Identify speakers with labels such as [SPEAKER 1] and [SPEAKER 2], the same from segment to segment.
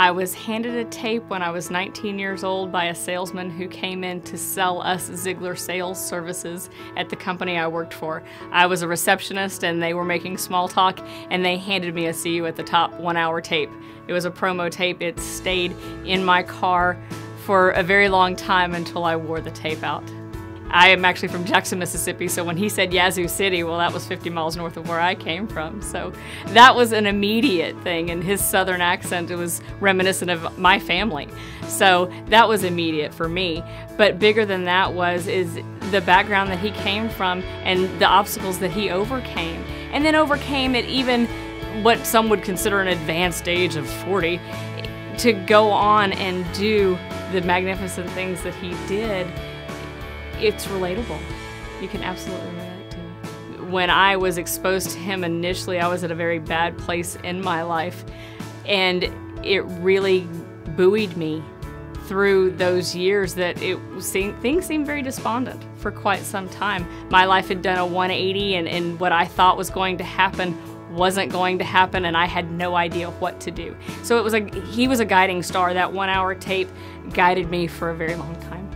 [SPEAKER 1] I was handed a tape when I was 19 years old by a salesman who came in to sell us Ziglar sales services at the company I worked for. I was a receptionist and they were making small talk and they handed me a See You at the Top one hour tape. It was a promo tape. It stayed in my car for a very long time until I wore the tape out. I am actually from Jackson, Mississippi, so when he said Yazoo City, well, that was 50 miles north of where I came from. So that was an immediate thing, and his southern accent it was reminiscent of my family. So that was immediate for me. But bigger than that was is the background that he came from and the obstacles that he overcame, and then overcame at even what some would consider an advanced age of 40 to go on and do the magnificent things that he did it's relatable. You can absolutely relate to it. When I was exposed to him initially, I was at a very bad place in my life, and it really buoyed me through those years that it seemed, things seemed very despondent for quite some time. My life had done a 180, and, and what I thought was going to happen wasn't going to happen and I had no idea what to do. So it was like he was a guiding star. That one hour tape guided me for a very long time.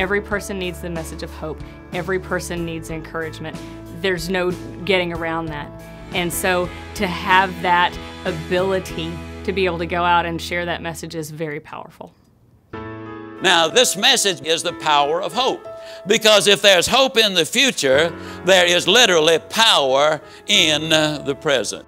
[SPEAKER 1] Every person needs the message of hope. Every person needs encouragement. There's no getting around that. And so to have that ability to be able to go out and share that message is very powerful.
[SPEAKER 2] Now, this message is the power of hope. Because if there's hope in the future, there is literally power in the present.